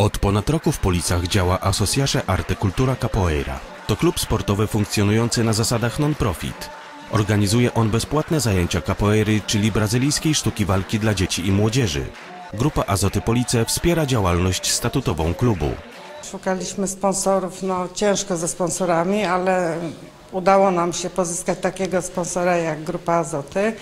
Od ponad roku w Policach działa Asociacja Arte Cultura Capoeira. To klub sportowy funkcjonujący na zasadach non-profit. Organizuje on bezpłatne zajęcia capoeiry, czyli brazylijskiej sztuki walki dla dzieci i młodzieży. Grupa Azoty Police wspiera działalność statutową klubu. Szukaliśmy sponsorów, no ciężko ze sponsorami, ale udało nam się pozyskać takiego sponsora jak Grupa Azoty,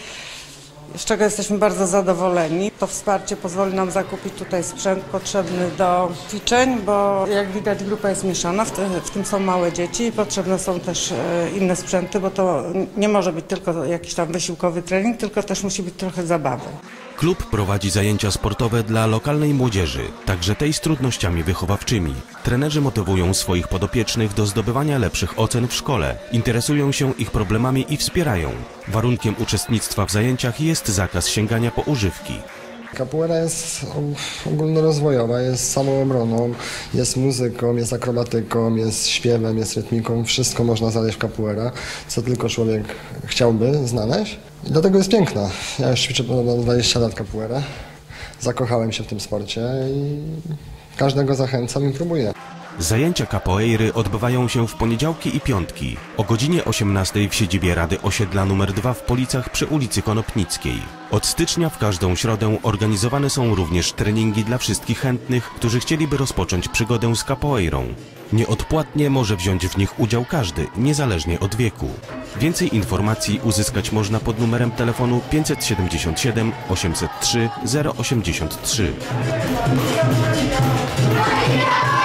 z czego jesteśmy bardzo zadowoleni. To wsparcie pozwoli nam zakupić tutaj sprzęt potrzebny do ćwiczeń, bo jak widać grupa jest mieszana, w, tym są małe dzieci i potrzebne są też e, inne sprzęty, bo to nie może być tylko jakiś tam wysiłkowy trening, tylko też musi być trochę zabawy. Klub prowadzi zajęcia sportowe dla lokalnej młodzieży, także tej z trudnościami wychowawczymi. Trenerzy motywują swoich podopiecznych do zdobywania lepszych ocen w szkole, interesują się ich problemami i wspierają. Warunkiem uczestnictwa w zajęciach jest zakaz sięgania po używki. Capoeira jest ogólnorozwojowa, jest samoobroną, jest muzyką, jest akrobatyką, jest śpiewem, jest rytmiką. Wszystko można znaleźć w capoeira, co tylko człowiek chciałby znaleźć. I dlatego jest piękna. Ja już ćwiczę ponad 20 lat capoeira. Zakochałem się w tym sporcie i każdego zachęcam i próbuję. Zajęcia capoeiry odbywają się w poniedziałki i piątki o godzinie 18 w siedzibie Rady Osiedla nr 2 w Policach przy ulicy Konopnickiej. Od stycznia w każdą środę organizowane są również treningi dla wszystkich chętnych, którzy chcieliby rozpocząć przygodę z capoeirą. Nieodpłatnie może wziąć w nich udział każdy, niezależnie od wieku. Więcej informacji uzyskać można pod numerem telefonu 577 803 083. Yeah!